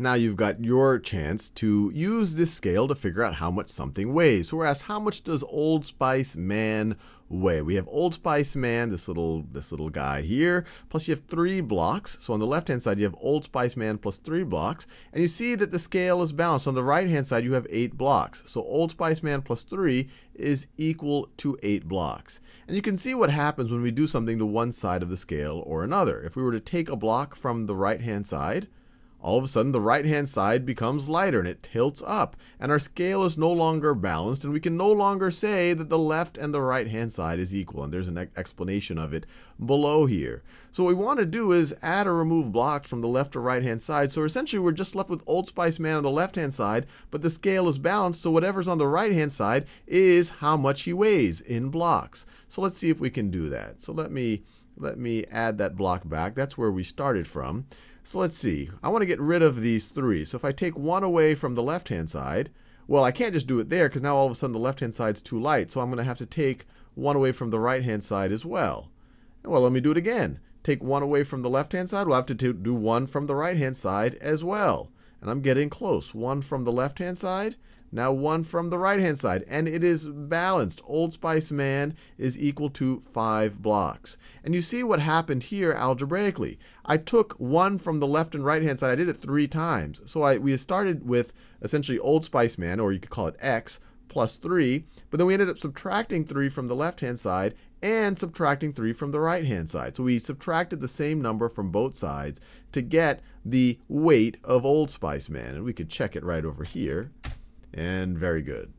Now you've got your chance to use this scale to figure out how much something weighs. So we're asked how much does Old Spice Man weigh? We have Old Spice Man, this little this little guy here, plus you have three blocks. So on the left hand side you have Old Spice Man plus three blocks, and you see that the scale is balanced. On the right hand side you have eight blocks. So Old Spice Man plus three is equal to eight blocks. And you can see what happens when we do something to one side of the scale or another. If we were to take a block from the right hand side, all of a sudden the right hand side becomes lighter and it tilts up and our scale is no longer balanced and we can no longer say that the left and the right hand side is equal and there's an explanation of it below here. So what we want to do is add or remove blocks from the left or right hand side so essentially we're just left with Old Spice Man on the left hand side but the scale is balanced so whatever's on the right hand side is how much he weighs in blocks. So let's see if we can do that. So let me let me add that block back. That's where we started from. So let's see. I want to get rid of these three. So if I take one away from the left-hand side, well, I can't just do it there because now all of a sudden the left-hand side's too light. So I'm going to have to take one away from the right-hand side as well. Well, let me do it again. Take one away from the left-hand side. We'll have to do one from the right-hand side as well. And I'm getting close. One from the left-hand side now one from the right hand side. And it is balanced. Old Spice Man is equal to 5 blocks. And you see what happened here algebraically. I took one from the left and right hand side. I did it three times. So I, we started with essentially Old Spice Man, or you could call it X, plus 3. But then we ended up subtracting 3 from the left hand side and subtracting 3 from the right hand side. So we subtracted the same number from both sides to get the weight of Old Spice Man. And we could check it right over here and very good.